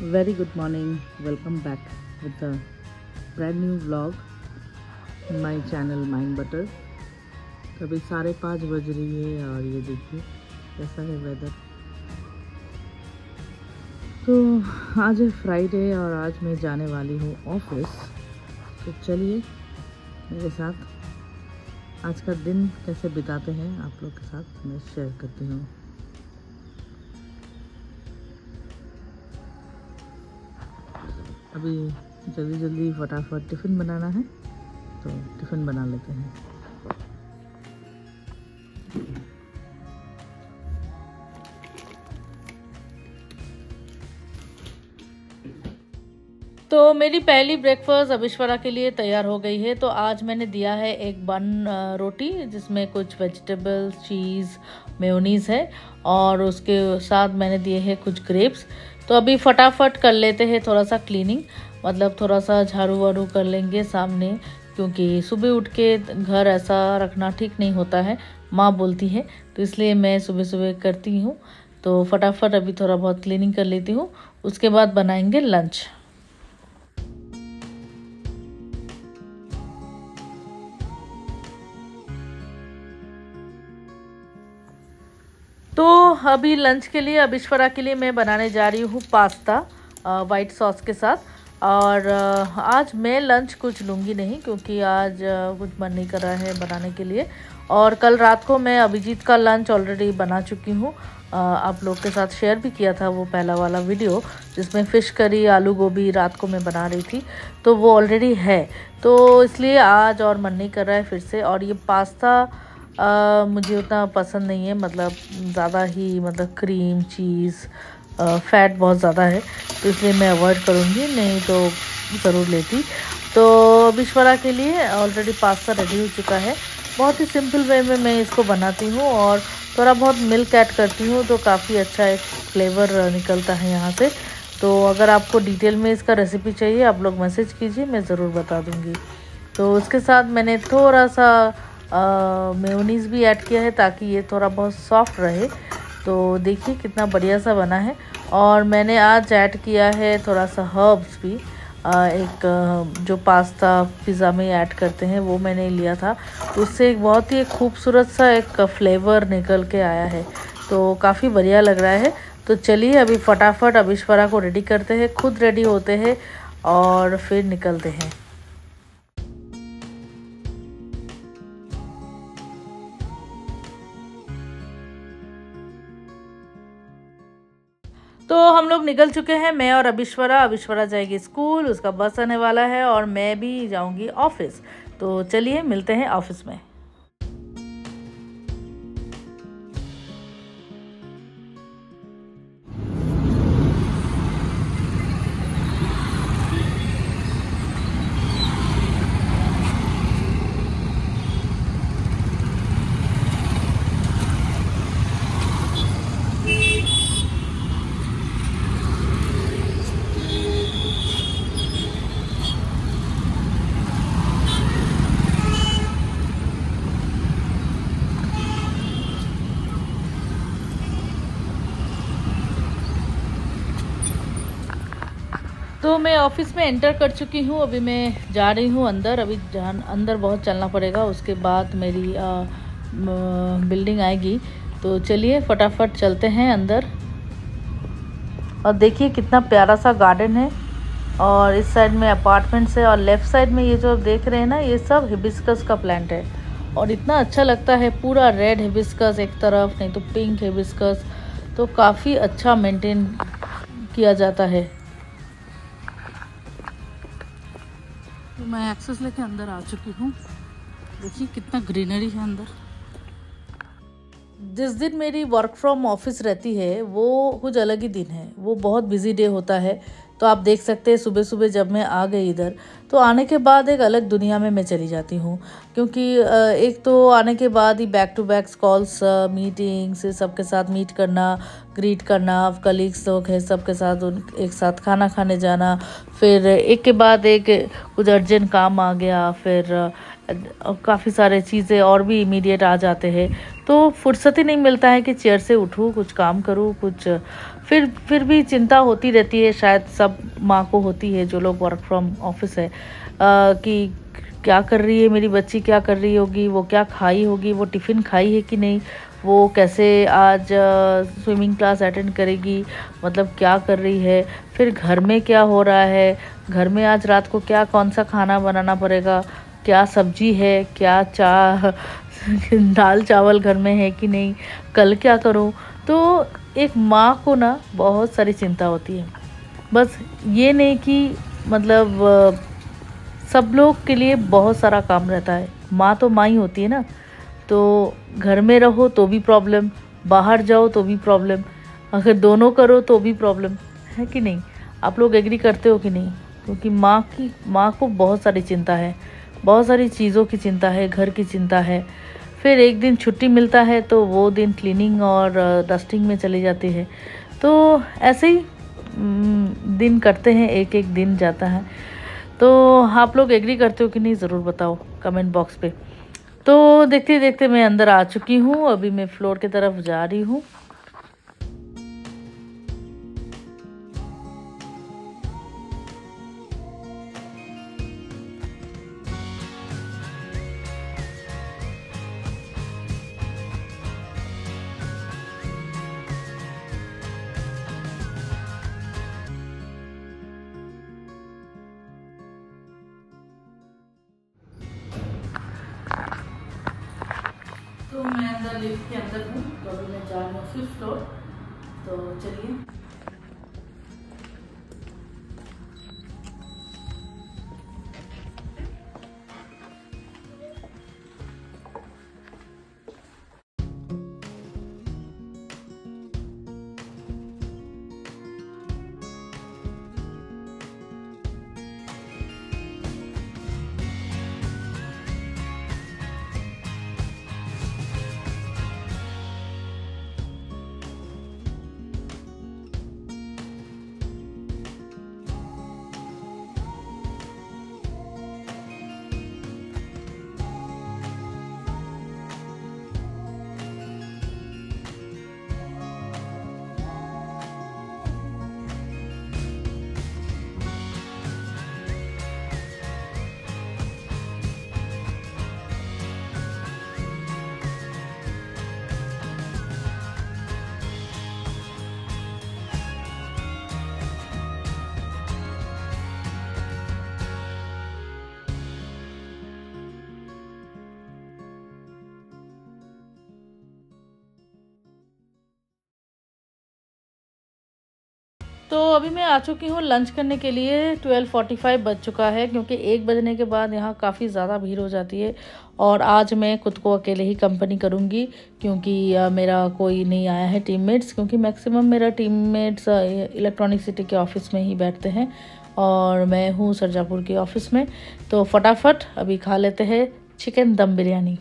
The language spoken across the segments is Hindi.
very good morning. Welcome back with a brand new vlog, my channel, mind butter. तो अभी साढ़े पाँच बज रही है और ये देखिए, कैसा है वेदर तो आज है फ्राइडे और आज मैं जाने वाली हूँ ऑफ़िस तो चलिए, मेरे साथ आज का दिन कैसे बिताते हैं आप लोग के साथ मैं शेयर करती हूँ। अभी जल्दी जल्दी फटाफट टिफ़िन बनाना है तो टिफ़िन बना लेते हैं। तो मेरी पहली ब्रेकफास्ट अविश्वरा के लिए तैयार हो गई है तो आज मैंने दिया है एक बन रोटी, जिसमें कुछ वेजिटेबल्स चीज़ मेयोनीज़ है, और उसके साथ मैंने दिए हैं कुछ ग्रेप्स तो अभी फटाफट कर लेते हैं थोड़ा सा क्लीनिंग मतलब थोड़ा सा झाड़ू वाड़ू कर लेंगे सामने, क्योंकि सुबह उठ के घर ऐसा रखना ठीक नहीं होता है। माँ बोलती है तो इसलिए मैं सुबह सुबह करती हूँ। तो फटाफट अभी थोड़ा बहुत क्लीनिंग कर लेती हूँ। उसके बाद बनाएँगे लंच तो अभी लंच के लिए, अभिश्वरा के लिए मैं बनाने जा रही हूँ पास्ता वाइट सॉस के साथ। और आज मैं लंच कुछ लूँगी नहीं, क्योंकि आज कुछ मन नहीं कर रहा है बनाने के लिए। और कल रात को मैं अभिजीत का लंच ऑलरेडी बना चुकी हूँ। आप लोग के साथ शेयर भी किया था वो पहला वाला वीडियो जिसमें फ़िश करी आलू गोभी रात को मैं बना रही थी। तो वो ऑलरेडी है। तो इसलिए आज और मन नहीं कर रहा है फिर से। और ये पास्ता आ, मुझे उतना पसंद नहीं है मतलब ज़्यादा ही मतलब क्रीम चीज़ फैट बहुत ज़्यादा है तो इसलिए मैं अवॉइड करूँगी नहीं तो ज़रूर लेती। तो विश्वरा के लिए ऑलरेडी पास्ता रेडी हो चुका है। बहुत ही सिंपल वे में मैं इसको बनाती हूँ और थोड़ा बहुत मिल्क ऐड करती हूँ तो काफ़ी अच्छा एक फ्लेवर निकलता है यहाँ से। तो अगर आपको डिटेल में इसका रेसिपी चाहिए आप लोग मैसेज कीजिए मैं ज़रूर बता दूँगी। तो उसके साथ मैंने थोड़ा सा मेयोनीज़ भी ऐड किया है ताकि ये थोड़ा बहुत सॉफ्ट रहे। तो देखिए कितना बढ़िया सा बना है। और मैंने आज ऐड किया है थोड़ा सा हर्ब्स भी। आ, एक जो पास्ता पिज़्ज़ा में ऐड करते हैं वो मैंने लिया था। उससे एक बहुत ही खूबसूरत सा एक फ्लेवर निकल के आया है। तो काफ़ी बढ़िया लग रहा है। तो चलिए अभी फटाफट अभिश्वरा को रेडी करते हैं खुद रेडी होते हैं और फिर निकलते हैं। तो हम लोग निकल चुके हैं। मैं और अविश्वरा अविश्वरा जाएगी स्कूल, उसका बस आने वाला है और मैं भी जाऊँगी ऑफ़िस। तो चलिए, मिलते हैं ऑफ़िस में। तो मैं ऑफ़िस में एंटर कर चुकी हूँ। अभी मैं जा रही हूँ अंदर। अभी अंदर बहुत चलना पड़ेगा उसके बाद मेरी आ, बिल्डिंग आएगी। तो चलिए फटाफट चलते हैं अंदर। और देखिए कितना प्यारा सा गार्डन है। और इस साइड में अपार्टमेंट्स है और लेफ़्ट साइड में ये जो आप देख रहे हैं ना ये सब हिबिस्कस का प्लांट है। और इतना अच्छा लगता है पूरा रेड हिबिस्कस एक तरफ़ नहीं तो पिंक हिबिस्कस तो काफ़ी अच्छा मेंटेन किया जाता है। तो मैं एक्सेस लेके अंदर आ चुकी हूँ। देखिए कितना ग्रीनरी है अंदर। जिस दिन मेरी वर्क फ्रॉम ऑफ़िस रहती है, वो कुछ अलग ही दिन है। वो बहुत बिज़ी डे होता है। तो आप देख सकते हैं सुबह सुबह जब मैं आ गई इधर तो आने के बाद एक अलग दुनिया में मैं चली जाती हूँ। क्योंकि एक तो आने के बाद ही back to back calls meetings सबके साथ मीट करना ग्रीट करना कलीग्स लोग हैं सबके साथ उन, एक साथ खाना खाने जाना, फिर एक के बाद एक कुछ अर्जेंट काम आ गया, फिर काफ़ी सारे चीज़ें और भी इमीडिएट आ जाते हैं। तो फुर्सत ही नहीं मिलता है कि चेयर से उठूँ, कुछ काम करूँ, कुछ फिर फिर भी चिंता होती रहती है शायद सब माँ को होती है जो लोग वर्क फ्रॉम ऑफ़िस है। आ, कि क्या कर रही है मेरी बच्ची क्या कर रही होगी वो क्या खाई होगी वो टिफ़िन खाई है कि नहीं वो कैसे आज स्विमिंग क्लास अटेंड करेगी मतलब क्या कर रही है फिर घर में क्या हो रहा है घर में आज रात को क्या कौन सा खाना बनाना पड़ेगा क्या सब्ज़ी है क्या चा दाल चावल घर में है कि नहीं कल क्या करूँ? तो एक माँ को ना बहुत सारी चिंता होती है। बस ये नहीं कि मतलब सब लोग के लिए बहुत सारा काम रहता है। माँ तो माँ ही होती है ना। तो घर में रहो तो भी प्रॉब्लम बाहर जाओ तो भी प्रॉब्लम अगर दोनों करो तो भी प्रॉब्लम है कि नहीं? आप लोग एग्री करते हो कि नहीं? क्योंकि माँ की, माँ को बहुत सारी चिंता है। बहुत सारी चीज़ों की चिंता है, घर की चिंता है। फिर एक दिन छुट्टी मिलता है तो वो दिन क्लीनिंग और डस्टिंग में चले जाते हैं। तो ऐसे ही दिन करते हैं एक एक दिन जाता है। तो आप लोग एग्री करते हो कि नहीं, ज़रूर बताओ कमेंट बॉक्स पे। तो देखते देखते मैं अंदर आ चुकी हूँ, अभी मैं फ्लोर की तरफ़ जा रही हूँ। लिफ्ट के अंदर हूँ तो अभी मैं जा रही हूँ फिफ्थ फ्लोर तो चलिए। तो अभी मैं आ चुकी हूँ लंच करने के लिए। ट्वेल्व फोर्टी फाइव बज चुका है, क्योंकि एक बजने के बाद यहाँ काफ़ी ज़्यादा भीड़ हो जाती है और आज मैं खुद को अकेले ही कंपनी करूँगी, क्योंकि मेरा कोई नहीं आया है टीममेट्स क्योंकि मैक्सिमम मेरा टीममेट्स इलेक्ट्रॉनिक सिटी के ऑफ़िस में ही बैठते हैं और मैं हूँ सरजापुर के ऑफ़िस में। तो फटाफट अभी खा लेते हैं चिकन दम बिरयानी।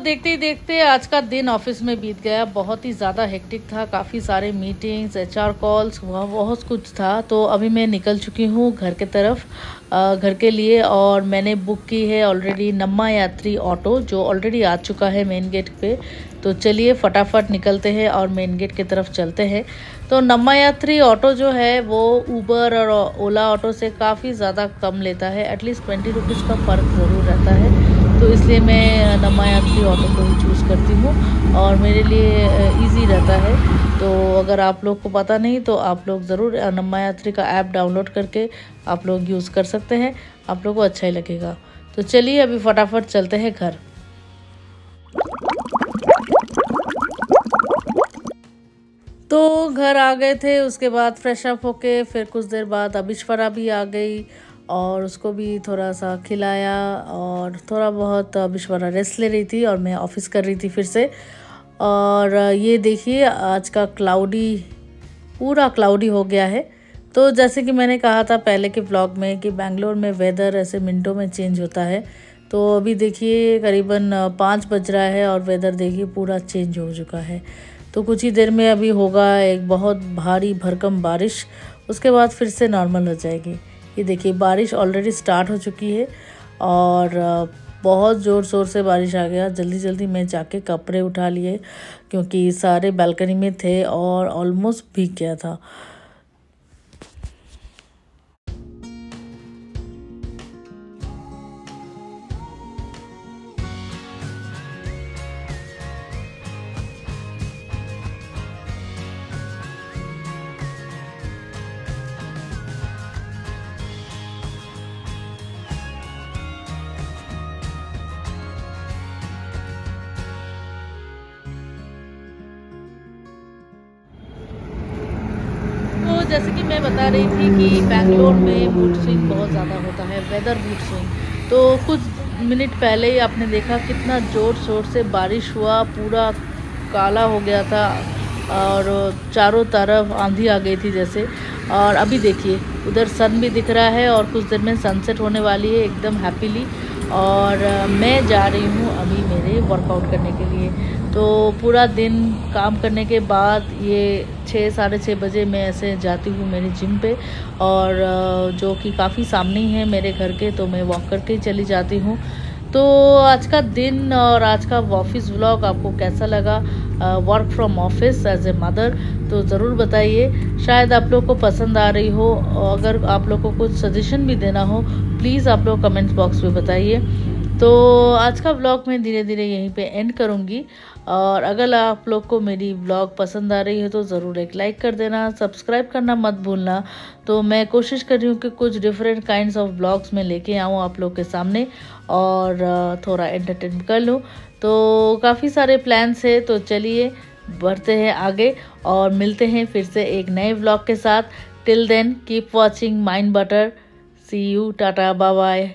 देखते ही देखते आज का दिन ऑफ़िस में बीत गया। बहुत ही ज़्यादा हेक्टिक था, काफ़ी सारे मीटिंग्स एचआर कॉल्स वह बहुत कुछ था। तो अभी मैं निकल चुकी हूँ घर के तरफ़ घर के लिए और मैंने बुक की है ऑलरेडी नम्मा यात्री ऑटो जो ऑलरेडी आ चुका है मेन गेट पे। तो चलिए फटाफट निकलते हैं और मेन गेट की तरफ़ चलते हैं। तो नम्मा यात्री ऑटो जो है, वो ऊबर और ओला ऑटो से काफ़ी ज़्यादा कम लेता है। एटलीस्ट ट्वेंटी रुपीज़ का फ़र्क ज़रूर रहता है। तो इसलिए मैं नमा यात्री ऑटो को ही चूज़ करती हूँ और मेरे लिए इजी रहता है। तो अगर आप लोग को पता नहीं तो आप लोग ज़रूर नमा यात्री का ऐप डाउनलोड करके आप लोग यूज़ कर सकते हैं। आप लोग को अच्छा ही लगेगा। तो चलिए अभी फटाफट चलते हैं घर। तो घर आ गए थे, उसके बाद फ्रेश अप होके फिर कुछ देर बाद अबिश्वरा भी आ गई। और उसको भी थोड़ा सा खिलाया और थोड़ा बहुत विश्वरा रेस्ट ले रही थी और मैं ऑफ़िस कर रही थी फिर से। और ये देखिए, आज का क्लाउडी पूरा क्लाउडी हो गया है। तो जैसे कि मैंने कहा था पहले के ब्लॉग में कि बेंगलोर में वेदर ऐसे मिनटों में चेंज होता है। तो अभी देखिए, करीबन पाँच बज रहा है और वेदर देखिए पूरा चेंज हो चुका है। तो कुछ ही देर में अभी होगा एक बहुत भारी भरकम बारिश, उसके बाद फिर से नॉर्मल हो जाएगी। ये देखिए, बारिश ऑलरेडी स्टार्ट हो चुकी है और बहुत ज़ोर शोर से बारिश आ गया। जल्दी जल्दी मैं जाके कपड़े उठा लिए क्योंकि सारे बालकनी में थे और ऑलमोस्ट भीग गया था। जैसे कि मैं बता रही थी कि बेंगलोर में मूड स्विंग बहुत ज़्यादा होता है वेदर मूड स्विंग तो कुछ मिनट पहले ही आपने देखा कितना ज़ोर शोर से बारिश हुआ, पूरा काला हो गया था और चारों तरफ़ आंधी आ गई थी जैसे। और अभी देखिए, उधर सन भी दिख रहा है और कुछ देर में सनसेट होने वाली है एकदम हैप्पीली और मैं जा रही हूँ अभी मेरे वर्कआउट करने के लिए। तो पूरा दिन काम करने के बाद ये छः, साढ़े छः बजे मैं ऐसे जाती हूँ मेरी जिम पे और जो कि काफ़ी सामने ही है मेरे घर के तो मैं वॉक करके ही चली जाती हूँ। तो आज का दिन और आज का ऑफ़िस व्लॉग आपको कैसा लगा? Work from office as a mother तो ज़रूर बताइए। शायद आप लोग को पसंद आ रही हो, अगर आप लोग को कुछ सजेशन भी देना हो प्लीज़ आप लोग कमेंट्स बॉक्स में बताइए। तो आज का व्लॉग मैं धीरे धीरे यहीं पे एंड करूँगी। और अगर आप लोग को मेरी ब्लॉग पसंद आ रही है तो ज़रूर एक लाइक कर देना सब्सक्राइब करना मत भूलना। तो मैं कोशिश कर रही हूँ कि कुछ डिफरेंट काइंड्स ऑफ़ ब्लॉग्स में लेके आऊँ आप लोग के सामने और थोड़ा एंटरटेन कर लूँ। तो काफ़ी सारे प्लान्स है तो चलिए बढ़ते हैं आगे और मिलते हैं फिर से एक नए ब्लॉग के साथ। Till then keep watching mind butter see you tata bye bye